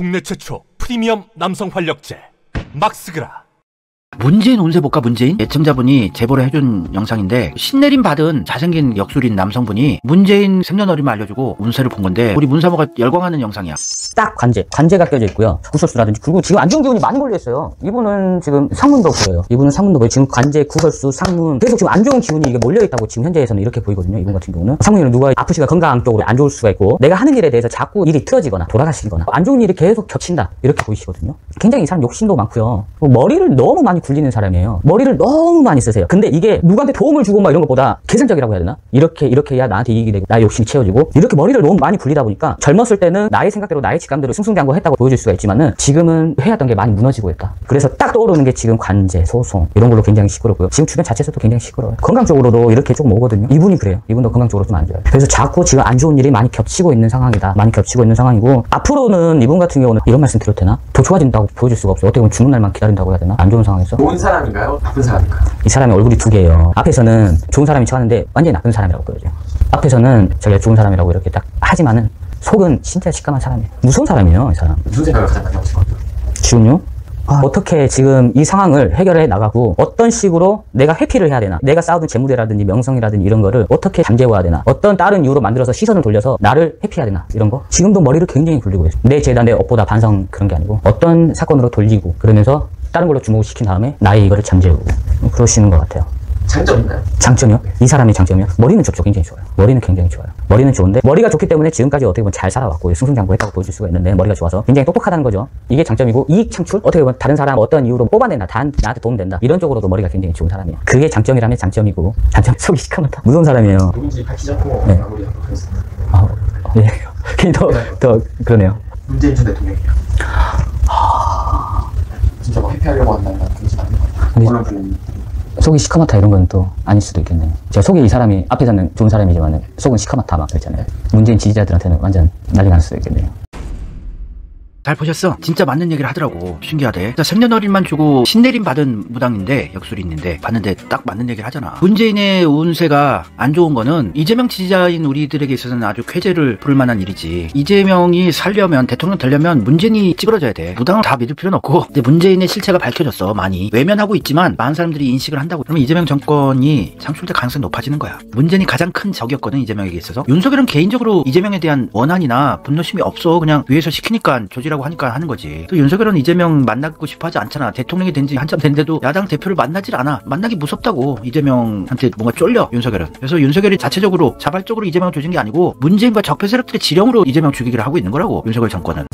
국내 최초 프리미엄 남성 활력제 막스그라 문재인 운세 볼까 문재인? 애청자분이 제보를 해준 영상인데 신내림 받은 잘생긴 역술인 남성분이 문재인 생년월일만 알려주고 운세를 본 건데 우리 문사모가 열광하는 영상이야 딱 관제, 관제가 껴져 있고요. 구설수라든지 그리고 지금 안 좋은 기운이 많이 걸려 있어요. 이분은 지금 상문도 보여요. 이분은 상문도 보여요. 지금 관제, 구설수, 상문 계속 지금 안 좋은 기운이 이게 몰려 있다고 지금 현재에서는 이렇게 보이거든요. 이분 같은 경우는 상문에는 누가 아프시가 건강 쪽으로 안 좋을 수가 있고 내가 하는 일에 대해서 자꾸 일이 틀어지거나 돌아가시거나 안 좋은 일이 계속 겹친다 이렇게 보이시거든요. 굉장히 이 사람 욕심도 많고요. 머리를 너무 많이 굴리는 사람이에요. 머리를 너무 많이 쓰세요. 근데 이게 누구한테 도움을 주고 막 이런 것보다 계산적이라고 해야 되나? 이렇게 이렇게 해야 나한테 이익이 되고 나의 욕심이 채워지고 이렇게 머리를 너무 많이 굴리다 보니까 젊었을 때는 나의 생각대로 나의 직감대로 승승장구 했다고 보여줄 수가 있지만은 지금은 해왔던 게 많이 무너지고 있다. 그래서 딱 떠오르는 게 지금 관제, 소송 이런 걸로 굉장히 시끄럽고요. 지금 주변 자체에서도 굉장히 시끄러워요. 건강적으로도 이렇게 조금 오거든요. 이분이 그래요. 이분도 건강적으로 좀 안 좋아요. 그래서 자꾸 지금 안 좋은 일이 많이 겹치고 있는 상황이다. 많이 겹치고 있는 상황이고 앞으로는 이분 같은 경우는 이런 말씀 드려도 되나? 더 좋아진다고 보여줄 수가 없어요. 어떻게 보면 죽는 날만 기다린다고 해야 되나? 안 좋은 상황에서. 좋은 사람인가요? 나쁜 사람인가요? 이 사람의 얼굴이 두 개예요. 앞에서는 좋은 사람이 척하는데 완전히 나쁜 사람이라고 보여져요. 앞에서는 자기가 좋은 사람이라고 이렇게 딱 하지만은 속은 진짜 시커먼 사람이에요. 무서운 사람이에요, 이 사람. 무슨 생각을 가장 많이 하실 것 같아요? 지금요? 어떻게 지금 이 상황을 해결해 나가고 어떤 식으로 내가 회피를 해야 되나 내가 쌓아둔 재무대라든지 명성이라든지 이런 거를 어떻게 잠재워야 되나 어떤 다른 이유로 만들어서 시선을 돌려서 나를 회피해야 되나 이런 거? 지금도 머리를 굉장히 굴리고 있어요. 내 재단 내 업보다 반성 그런 게 아니고 어떤 사건으로 돌리고 그러면서 다른 걸로 주목을 시킨 다음에 나의 이거를 잠재우고. 그러시는 것 같아요 장점 있나요? 장점이요? 이 사람의 장점이요? 머리는 좋죠. 굉장히 좋아요. 머리는 굉장히 좋아요. 머리는 좋은데 머리가 좋기 때문에 지금까지 어떻게 보면 잘 살아왔고 승승장구했다고 보여줄 수가 있는데 머리가 좋아서 굉장히 똑똑하다는 거죠. 이게 장점이고 이익 창출 어떻게 보면 다른 사람 어떤 이유로 뽑아낸다, 단 나한테 도움된다 이런 쪽으로도 머리가 굉장히 좋은 사람이에요. 그게 장점이라면 장점이고 단점 속이 시커멓다. 무서운 사람이에요. 누군지 밝히지 않고 네. 마무리하도록 하겠습니다. 아, 네. 괜히 더, 더 그러네요. 문재인 전 대통령이요. 진짜 뭐 회피하려고 한다는 그런. 네. 언론 분야님. 속이 시커멓다 이런 건 또 아닐 수도 있겠네요. 제가 속이 이 사람이 앞에서는 좋은 사람이지만 속은 시커멓다 막 그랬잖아요. 문재인 지지자들한테는 완전 난리 날 수도 있겠네요. 잘 보셨어? 진짜 맞는 얘기를 하더라고. 신기하대. 생년월일만 주고 신내림 받은 무당인데 역술이 있는데 봤는데 딱 맞는 얘기를 하잖아. 문재인의 운세가 안 좋은 거는 이재명 지지자인 우리들에게 있어서는 아주 쾌재를 부를 만한 일이지. 이재명이 살려면 대통령 되려면 문재인이 찌그러져야 돼. 무당을 다 믿을 필요는 없고. 근데 문재인의 실체가 밝혀졌어 많이. 외면하고 있지만 많은 사람들이 인식을 한다고. 그러면 이재명 정권이 창출될 가능성이 높아지는 거야. 문재인이 가장 큰 적이었거든 이재명에게 있어서. 윤석열은 개인적으로 이재명에 대한 원한이나 분노심이 없어. 그냥 위에서 시키니까 조 지라고 하니까 하는 거지. 또 윤석열은 이재명 만나고 싶어 하지 않잖아. 대통령이 된 지 한참 됐는데도 야당 대표를 만나질 않아. 만나기 무섭다고 이재명한테 뭔가 쫄려 윤석열은. 그래서 윤석열이 자체적으로 자발적으로 이재명을 조진 게 아니고 문재인과 적폐 세력들의 지령으로 이재명 죽이기를 하고 있는 거라고 윤석열 정권은